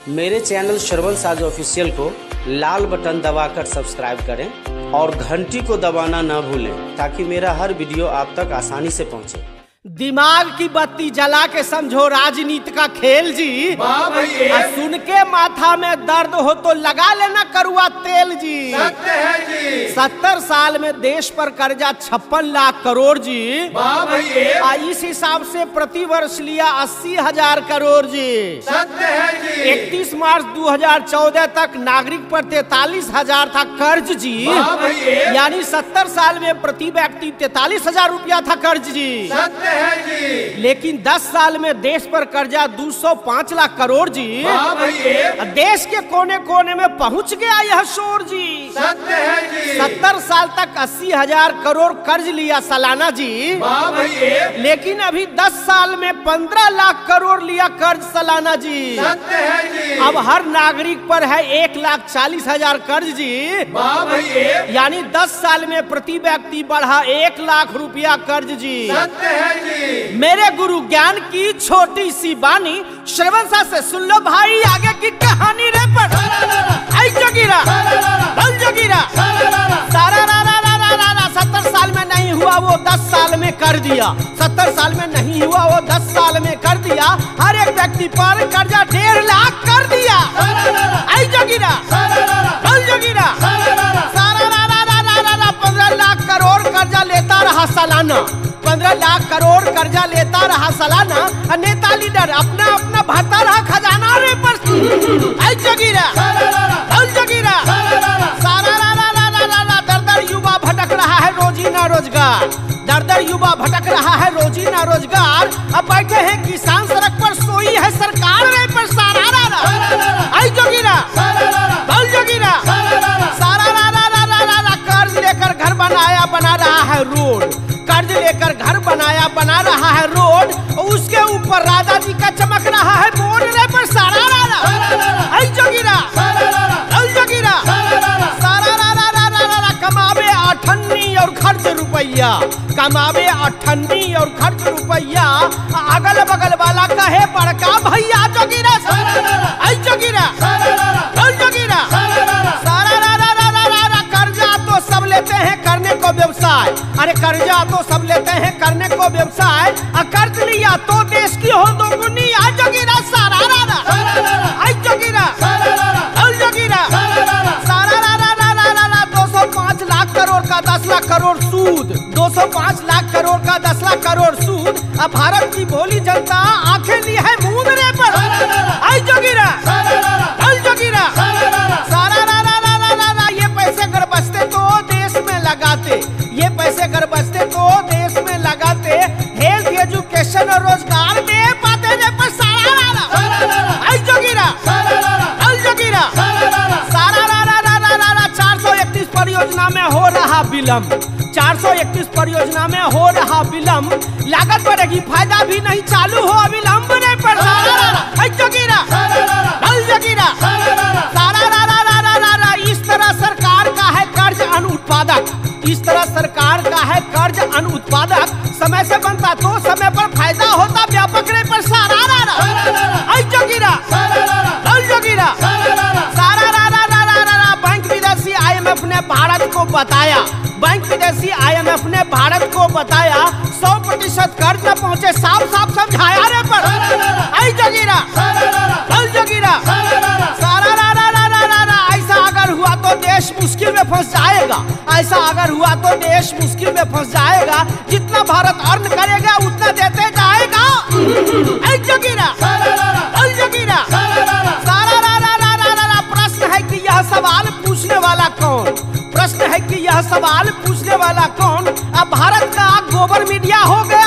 मेरे चैनल श्रवण साज ऑफिशियल को लाल बटन दबाकर सब्सक्राइब करें और घंटी को दबाना न भूलें ताकि मेरा हर वीडियो आप तक आसानी से पहुँचे। दिमाग की बत्ती जला के समझो राजनीति का खेल जी। सुन के माथा में दर्द हो तो लगा लेना करुआ तेल जी। सत्य है जी। सत्तर साल में देश पर कर्जा छप्पन लाख करोड़ जी। इस हिसाब से प्रति वर्ष लिया अस्सी हज़ार करोड़ जी। सत्य है जी। इकतीस मार्च 2014 तक नागरिक पर तैतालीस हज़ार था कर्ज जी। यानी सत्तर साल में प्रति व्यक्ति तैतालीस हज़ार रुपया था कर्ज जी। सत्य है जी। लेकिन 10 साल में देश पर कर्जा 205 लाख करोड़ जी। देश के कोने कोने में पहुँच गया यह शोर जी। सत्य है जी। सत्तर साल तक अस्सी हज़ार करोड़ कर्ज लिया सालाना जी। लेकिन अभी 10 साल में 15 लाख करोड़ लिया कर्ज सालाना जी। सत्य है जी। अब हर नागरिक पर है एक लाख चालीस हज़ार कर्ज जी। यानी 10 साल में प्रति व्यक्ति बढ़ा एक लाख रुपया कर्ज जी। सत्य है जी। मेरे गुरु ज्ञान की छोटी सी बानी श्रवण सा से सुन लो भाई, आगे की कहानी रे जोगीरा, बल जोगीरा। सारा रा रा रा रा रा रा, सत्तर साल में नहीं हुआ वो, दस साल में कर दिया। सत्तर साल में नहीं हुआ वो, दस साल में कर दिया। हर एक व्यक्ति पर कर्जा डेढ़ लाख कर दिया। आई जोगीरा, बल जोगीरा। सारा रा रा रा रा रा, पंद्रह लाख करोड़ कर्जा लेता रहा सालाना। पंद्रह लाख करोड़ कर्जा लेता रहा सालाना। नेता लीडर अपना अपना भरता रहा खजाना रे पर। रोज़गार दर दर युवा भटक रहा है रोजी ना रोज़गार। अब बैठे हैं किसान बनाया, बना रहा है रोड, उसके ऊपर राधा जी का चमक रहा है बोर्ड रे पर सारा रा रा आई जोगीरा बल सारा रा रा रा रा रा रा कमावे अठन्नी और खर्च रुपया और खर्च रुपया अगल बगल वाला कहे, बड़का भैया जोगीरा आई जोगीरा बल जोगीरा सारा रा रा रा रा रा रा कर्जा तो सब लेते हैं करने को व्यवसाय, अरे कर्जा तो सब लेते हैं लाख करोड़ सूद, दो सौ पाँच लाख करोड़ का दस लाख करोड़ सूद, अब भारत की भोली जनता सौ इकतीस परियोजना में हो रहा विलम्ब लागत बढ़ेगी फ़ायदा भी नहीं चालू हो पर रा रा रा इस तरह सरकार का है कर्ज अनुत्पादक। इस तरह सरकार का है कर्ज अनुत्पादक। समय से बनता तो समय पर फ़ायदा होता व्यापक रे पर सारा रा रा बैंक विदेशी आईएमएफ ने भारत को बताया। बैंक विदेशी आईएमएफ ने भारत को बताया, सौ प्रतिशत कर्ज न पहुँचे साफ़ साफ़ समझाया रे पर। आई जोगीरा बल जोगीरा। सारा रा रा रा रा रा रा ऐसा अगर हुआ तो देश मुश्किल में फंस जाएगा। ऐसा अगर हुआ तो देश मुश्किल में फंस जाएगा। जितना भारत अर्न करेगा, उतना देते जाएगा। ऐ जोगीरा। यह सवाल पूछने वाला कौन? अब भारत का गोबर मीडिया हो गया।